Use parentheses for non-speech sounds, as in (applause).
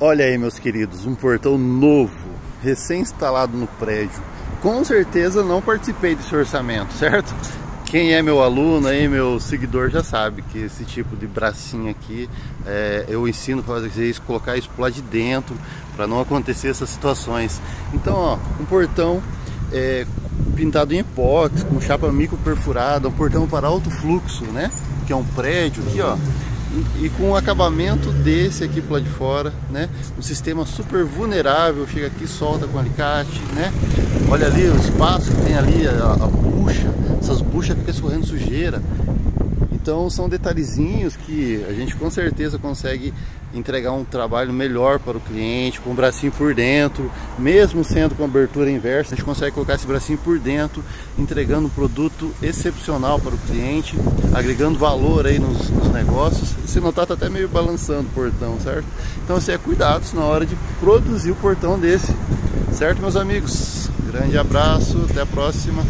Olha aí, meus queridos, um portão novo, recém-instalado no prédio. Com certeza não participei desse orçamento, (laughs) certo? Quem é meu aluno aí, meu seguidor, já sabe que esse tipo de bracinho aqui, é, eu ensino para isso, colocar isso lá de dentro, para não acontecer essas situações. Então, ó, um portão é, pintado em epóxi, com chapa micro perfurada, um portão para alto fluxo, né? Que é um prédio aqui, ó e, com o acabamento desse aqui para de fora, né? Um sistema super vulnerável, chega aqui, solta com alicate, né? Olha ali o espaço que tem ali, a, a bucha, essas buchas ficam escorrendo sujeira. Então são detalhezinhos que a gente com certeza consegue entregar um trabalho melhor para o cliente, com o bracinho por dentro, mesmo sendo com abertura inversa, a gente consegue colocar esse bracinho por dentro, entregando um produto excepcional para o cliente, agregando valor aí nos, nos negócios. Se notar, tá até meio balançando o portão, certo? Então, assim, é cuidados na hora de produzir o portão desse, certo, meus amigos? Grande abraço, até a próxima.